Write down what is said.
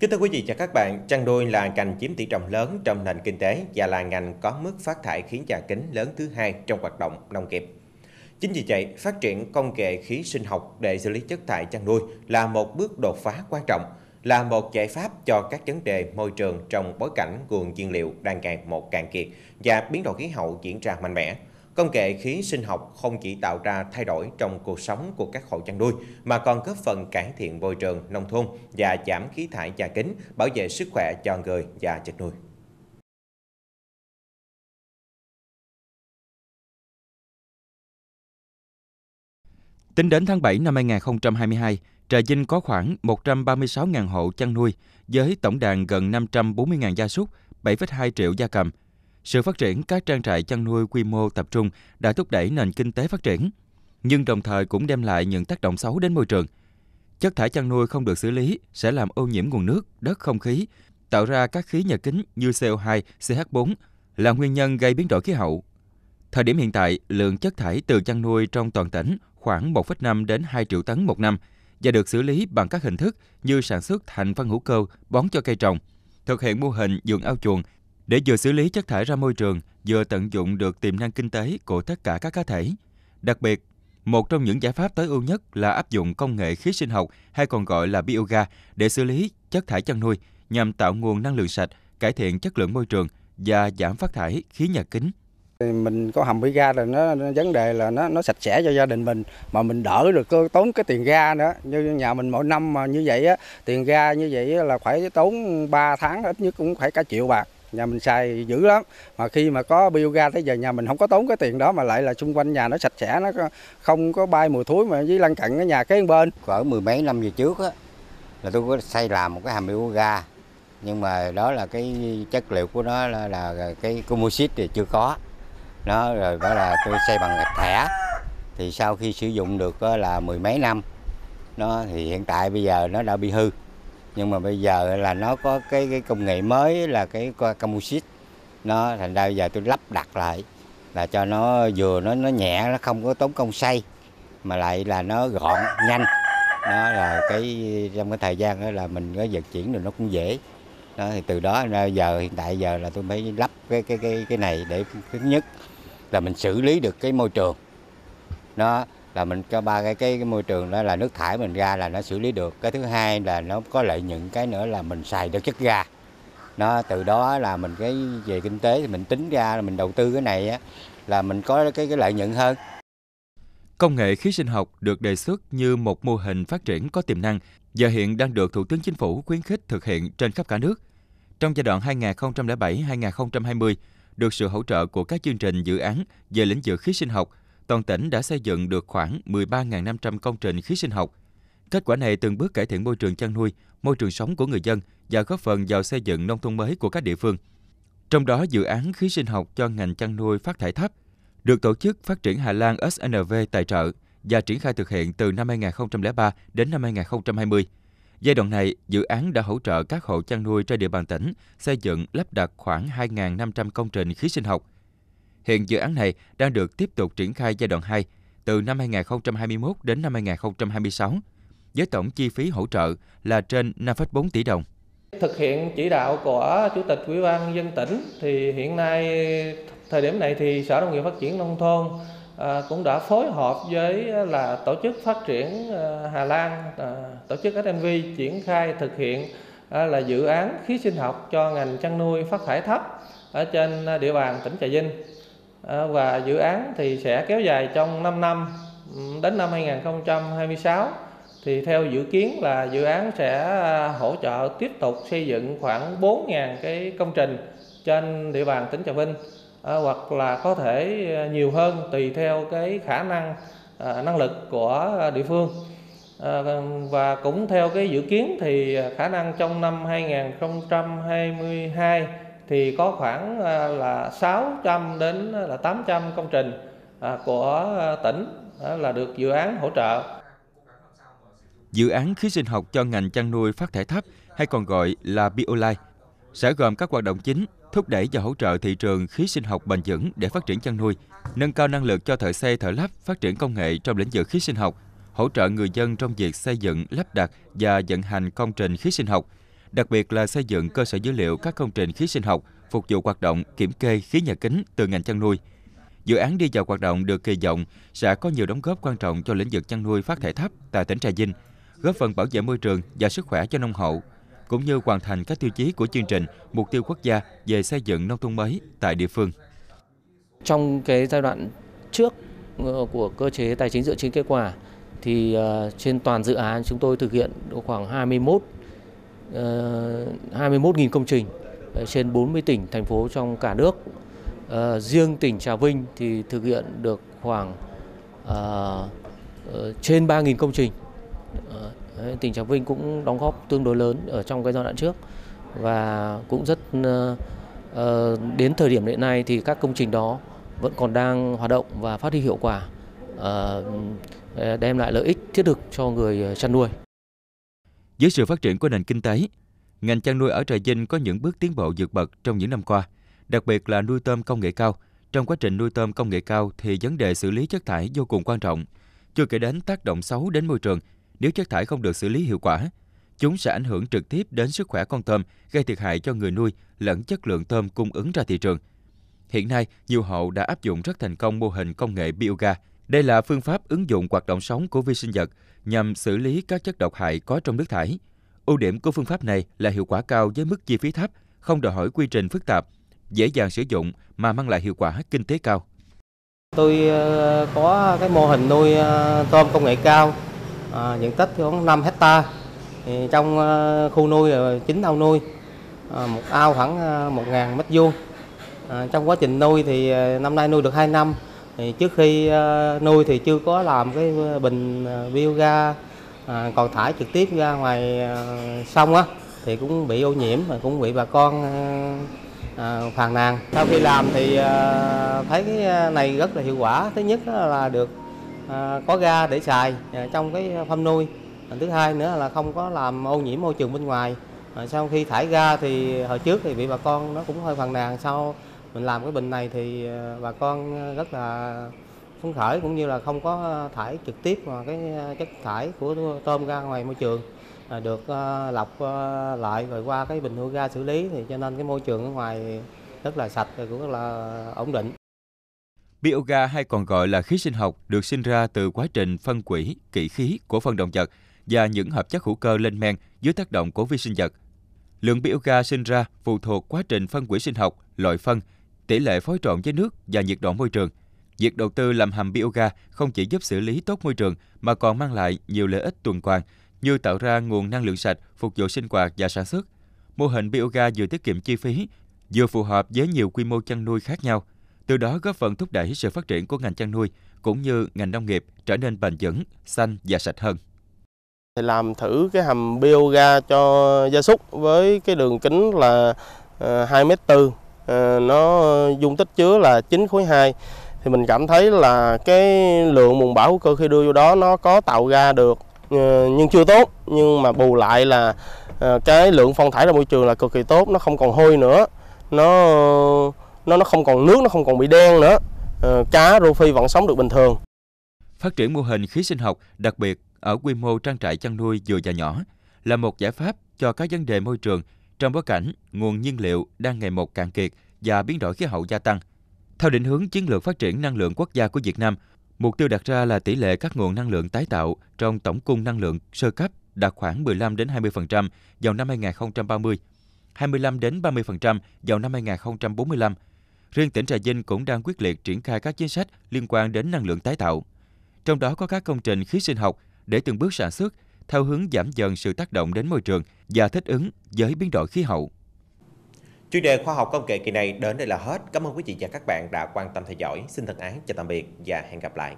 Kính thưa quý vị và các bạn, chăn nuôi là ngành chiếm tỷ trọng lớn trong nền kinh tế và là ngành có mức phát thải khí nhà kính lớn thứ hai trong hoạt động nông nghiệp. Chính vì vậy, phát triển công nghệ khí sinh học để xử lý chất thải chăn nuôi là một bước đột phá quan trọng, là một giải pháp cho các vấn đề môi trường trong bối cảnh nguồn nhiên liệu đang ngày một cạn kiệt và biến đổi khí hậu diễn ra mạnh mẽ. Công nghệ khí sinh học không chỉ tạo ra thay đổi trong cuộc sống của các hộ chăn nuôi mà còn góp phần cải thiện môi trường nông thôn và giảm khí thải nhà kính, bảo vệ sức khỏe cho người và vật nuôi. Tính đến tháng 7 năm 2022, Trà Vinh có khoảng 136.000 hộ chăn nuôi với tổng đàn gần 540.000 gia súc, 7,2 triệu gia cầm, sự phát triển các trang trại chăn nuôi quy mô tập trung đã thúc đẩy nền kinh tế phát triển, nhưng đồng thời cũng đem lại những tác động xấu đến môi trường. Chất thải chăn nuôi không được xử lý sẽ làm ô nhiễm nguồn nước, đất không khí, tạo ra các khí nhà kính như CO2, CH4 là nguyên nhân gây biến đổi khí hậu. Thời điểm hiện tại, lượng chất thải từ chăn nuôi trong toàn tỉnh khoảng 1,5 đến 2 triệu tấn một năm và được xử lý bằng các hình thức như sản xuất thành phân hữu cơ, bón cho cây trồng, thực hiện mô hình vườn ao chuồng để vừa xử lý chất thải ra môi trường, vừa tận dụng được tiềm năng kinh tế của tất cả các cá thể. Đặc biệt, một trong những giải pháp tối ưu nhất là áp dụng công nghệ khí sinh học hay còn gọi là bioga để xử lý chất thải chăn nuôi nhằm tạo nguồn năng lượng sạch, cải thiện chất lượng môi trường và giảm phát thải khí nhà kính. Mình có hầm ga là nó, nó vấn đề là nó nó sạch sẽ cho gia đình mình mà mình đỡ được tốn cái tiền ga nữa. Như nhà mình mỗi năm mà như vậy á tiền ga như vậy là phải tốn 3 tháng ít nhất cũng phải cả triệu bạc nhà mình xài dữ lắm. Mà khi mà có bioga tới giờ nhà mình không có tốn cái tiền đó mà lại là xung quanh nhà nó sạch sẽ nó không có bay mùi thối mà với lân cận cái nhà kế bên. Cỡ mười mấy năm về trước á là tôi có xây làm một cái hầm bioga nhưng mà đó là cái chất liệu của nó là, là cái composite thì chưa có. Nó rồi đó là tôi xây bằng gạch thẻ. Thì sau khi sử dụng được là mười mấy năm nó thì hiện tại bây giờ nó đã bị hư nhưng mà bây giờ là nó có cái cái công nghệ mới là cái composite nó thành ra bây giờ tôi lắp đặt lại là cho nó vừa nó nó nhẹ, nó không có tốn công xây, mà lại là nó gọn, nhanh. Nó là cái, trong cái thời gian đó là mình có vận chuyển được nó cũng dễ. Đó, thì từ đó ra giờ, hiện tại giờ là tôi mới lắp cái cái cái cái này để thứ nhất là mình xử lý được cái môi trường. Nó là mình cho ba cái, cái cái môi trường đó là nước thải mình ra là nó xử lý được. Cái thứ hai là nó có lợi nhuận cái nữa là mình xài được chất ga. Nó từ đó là mình cái về kinh tế thì mình tính ra là mình đầu tư cái này á là mình có cái cái lợi nhuận hơn. Công nghệ khí sinh học được đề xuất như một mô hình phát triển có tiềm năng và hiện đang được Thủ tướng Chính phủ khuyến khích thực hiện trên khắp cả nước. Trong giai đoạn 2007-2020, được sự hỗ trợ của các chương trình dự án về lĩnh vực khí sinh học, toàn tỉnh đã xây dựng được khoảng 13.500 công trình khí sinh học. Kết quả này từng bước cải thiện môi trường chăn nuôi, môi trường sống của người dân và góp phần vào xây dựng nông thôn mới của các địa phương. Trong đó, dự án khí sinh học cho ngành chăn nuôi phát thải thấp được Tổ chức Phát triển Hà Lan SNV tài trợ và triển khai thực hiện từ năm 2003 đến năm 2020. Giai đoạn này, dự án đã hỗ trợ các hộ chăn nuôi trên địa bàn tỉnh xây dựng lắp đặt khoảng 2.500 công trình khí sinh học. Hiện dự án này đang được tiếp tục triển khai giai đoạn 2 từ năm 2021 đến năm 2026 với tổng chi phí hỗ trợ là trên 5,4 tỷ đồng. Thực hiện chỉ đạo của Chủ tịch Ủy ban dân tỉnh thì hiện nay thời điểm này thì Sở Nông nghiệp Phát triển nông thôn à, cũng đã phối hợp với là tổ chức phát triển à, Hà Lan, à, tổ chức SNV triển khai thực hiện là dự án khí sinh học cho ngành chăn nuôi phát thải thấp ở trên địa bàn tỉnh Trà Vinh. Ờ, và dự án thì sẽ kéo dài trong 5 năm ừ, đến năm 2026 thì theo dự kiến là dự án sẽ à, hỗ trợ tiếp tục xây dựng khoảng 4.000 cái công trình trên địa bàn tỉnh Trà Vinh. Ờ, hoặc là có thể à, nhiều hơn tùy theo cái khả năng à, năng lực của địa phương. Ờ, và cũng theo cái dự kiến thì khả năng trong năm 2022 thì có khoảng à, là 600 đến à, là 800 công trình à, của tỉnh là được dự án hỗ trợ. Dự án khí sinh học cho ngành chăn nuôi phát thải thấp hay còn gọi là BioLife sẽ gồm các hoạt động chính thúc đẩy và hỗ trợ thị trường khí sinh học bền vững để phát triển chăn nuôi, nâng cao năng lực cho thợ xây, thợ lắp, phát triển công nghệ trong lĩnh vực khí sinh học, hỗ trợ người dân trong việc xây dựng, lắp đặt và vận hành công trình khí sinh học, đặc biệt là xây dựng cơ sở dữ liệu các công trình khí sinh học phục vụ hoạt động kiểm kê khí nhà kính từ ngành chăn nuôi. Dự án đi vào hoạt động được kỳ vọng sẽ có nhiều đóng góp quan trọng cho lĩnh vực chăn nuôi phát thải thấp tại tỉnh Trà Vinh, góp phần bảo vệ môi trường và sức khỏe cho nông hộ, cũng như hoàn thành các tiêu chí của chương trình Mục tiêu quốc gia về xây dựng nông thôn mới tại địa phương. Trong cái giai đoạn trước ờ, của cơ chế tài chính dựa trên kết quả thì ờ, trên toàn dự án chúng tôi thực hiện khoảng 21 Ờ, 21.000 công trình ờ, trên 40 tỉnh thành phố trong cả nước. Uh, riêng tỉnh Trà Vinh thì thực hiện được khoảng uh, uh, trên 3.000 công trình. Uh, tỉnh Trà Vinh cũng đóng góp tương đối lớn ở trong cái giai đoạn trước và cũng rất uh, uh, đến thời điểm hiện nay thì các công trình đó vẫn còn đang hoạt động và phát huy hiệu quả. Uh, đem lại lợi ích thiết thực cho người chăn nuôi. Với sự phát triển của nền kinh tế, ngành chăn nuôi ở Trà Vinh có những bước tiến bộ vượt bậc trong những năm qua, đặc biệt là nuôi tôm công nghệ cao. Trong quá trình nuôi tôm công nghệ cao thì vấn đề xử lý chất thải vô cùng quan trọng. Chưa kể đến tác động xấu đến môi trường, nếu chất thải không được xử lý hiệu quả, chúng sẽ ảnh hưởng trực tiếp đến sức khỏe con tôm, gây thiệt hại cho người nuôi lẫn chất lượng tôm cung ứng ra thị trường. Hiện nay, nhiều hộ đã áp dụng rất thành công mô hình công nghệ bioga đây là phương pháp ứng dụng hoạt động sống của vi sinh vật nhằm xử lý các chất độc hại có trong nước thải. Ưu điểm của phương pháp này là hiệu quả cao với mức chi phí thấp, không đòi hỏi quy trình phức tạp, dễ dàng sử dụng mà mang lại hiệu quả kinh tế cao. Tôi ờ, có cái mô hình nuôi ờ, tôm công nghệ cao, à, diện tích khoảng 5 hecta. trong khu nuôi là 9 ao nuôi, một ao khoảng 1.000 mét vuông. trong quá trình nuôi thì năm nay nuôi được 2 năm thì trước khi ờ, nuôi thì chưa có làm cái bình ờ, uh, bioga à, còn thải trực tiếp ra ngoài ờ, sông á thì cũng bị ô nhiễm và cũng bị bà con à, phàn nàn. Sau khi làm thì à, thấy cái này rất là hiệu quả. Thứ nhất là được à, có ga để xài à, trong cái phâm nuôi. Thứ hai nữa là không có làm ô nhiễm môi trường bên ngoài. Sau khi thải ra thì hồi trước thì bị bà con nó cũng hơi phàn nàn sau mình làm cái bình này thì ờ, bà con ờ, rất là phấn khởi cũng như là không có thải trực tiếp mà cái ờ, chất thải của tôm ra ngoài môi trường được lọc lại rồi qua cái bình hưu ga xử lý thì cho nên cái môi trường ở ngoài rất là sạch và cũng rất là ổn định. Bioga hay còn gọi là khí sinh học được sinh ra từ quá trình phân quỷ, kỵ khí của phân động vật và những hợp chất hữu cơ lên men dưới tác động của vi sinh vật. Lượng bioga sinh ra phụ thuộc quá trình phân quỷ sinh học, loại phân tỷ lệ phối trộn với nước và nhiệt độ môi trường. Việc đầu tư làm hầm bioga không chỉ giúp xử lý tốt môi trường mà còn mang lại nhiều lợi ích tuần hoàn như tạo ra nguồn năng lượng sạch phục vụ sinh hoạt và sản xuất. Mô hình bioga vừa tiết kiệm chi phí, vừa phù hợp với nhiều quy mô chăn nuôi khác nhau, từ đó góp phần thúc đẩy sự phát triển của ngành chăn nuôi cũng như ngành nông nghiệp trở nên bền vững, xanh và sạch hơn. Thì làm thử cái hầm bioga cho gia súc với cái đường kính là 2 m 4 Ờ, nó dung tích chứa là 9 khối 2 thì mình cảm thấy là cái lượng mùn bã hữu cơ khi đưa vô đó nó có tạo ra được ờ, nhưng chưa tốt. Nhưng mà bù lại là ờ, cái lượng phân thải ra môi trường là cực kỳ tốt, nó không còn hôi nữa. Nó nó nó không còn nước, nó không còn bị đen nữa. Cá, rô phi vẫn sống được bình thường. Phát triển mô hình khí sinh học, đặc biệt ở quy mô trang trại chăn nuôi vừa và nhỏ, là một giải pháp cho các vấn đề môi trường trong bối cảnh nguồn nhiên liệu đang ngày một cạn kiệt và biến đổi khí hậu gia tăng. Theo định hướng chiến lược phát triển năng lượng quốc gia của Việt Nam, mục tiêu đặt ra là tỷ lệ các nguồn năng lượng tái tạo trong tổng cung năng lượng sơ cấp đạt khoảng 15 đến 20% vào năm 2030, 25 đến 30% vào năm 2045. Riêng tỉnh Trà Vinh cũng đang quyết liệt triển khai các chính sách liên quan đến năng lượng tái tạo. Trong đó có các công trình khí sinh học để từng bước sản xuất theo hướng giảm dần sự tác động đến môi trường và thích ứng với biến đổi khí hậu. Chuyên đề khoa học công nghệ kỳ này đến đây là hết. Cảm ơn quý vị và các bạn đã quan tâm theo dõi. Xin thân ái, chào tạm biệt và hẹn gặp lại.